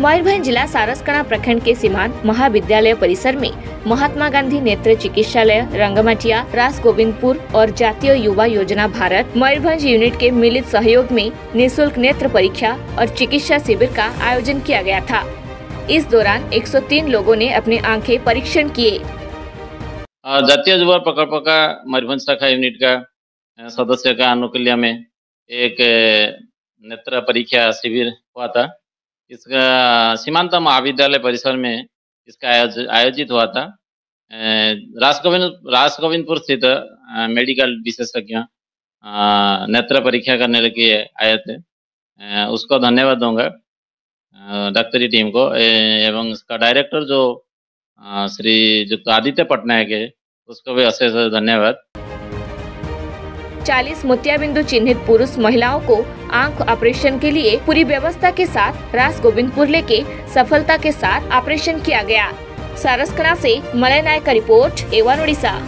मयूरभंज जिला सारसकणा प्रखंड के सीमांत महाविद्यालय परिसर में महात्मा गांधी नेत्र चिकित्सालय, रंगमटिया रास गोविंदपुर और जातीय युवा योजना भारत, मयूरभंज यूनिट के मिलित सहयोग में निशुल्क नेत्र परीक्षा और चिकित्सा शिविर का आयोजन किया गया था। इस दौरान 103 लोगों ने अपने आँखें परीक्षण किए। जातीय युवा प्रकल्प का, मयूरभंज शाखा यूनिट का सदस्य का अनुकूल्य में एक नेत्र परीक्षा शिविर हुआ था। इसका सीमांत महाविद्यालय परिसर में इसका आयोज, आयोजित हुआ था। रास गोविंदपुर स्थित मेडिकल विशेषज्ञ नेत्र परीक्षा करने लिए आए थे। उसको धन्यवाद दूँगा डॉक्टरी टीम को। एवं इसका डायरेक्टर जो श्री युक्त आदित्य पटनायक है उसको भी अशेष धन्यवाद। 40 मोतियाबिंदु चिन्हित पुरुष महिलाओं को आँख ऑपरेशन के लिए पूरी व्यवस्था के साथ रास गोविंदपुर लेके सफलता के साथ ऑपरेशन किया गया। सारसकणा से मलय नायक का रिपोर्ट एवन उड़ीसा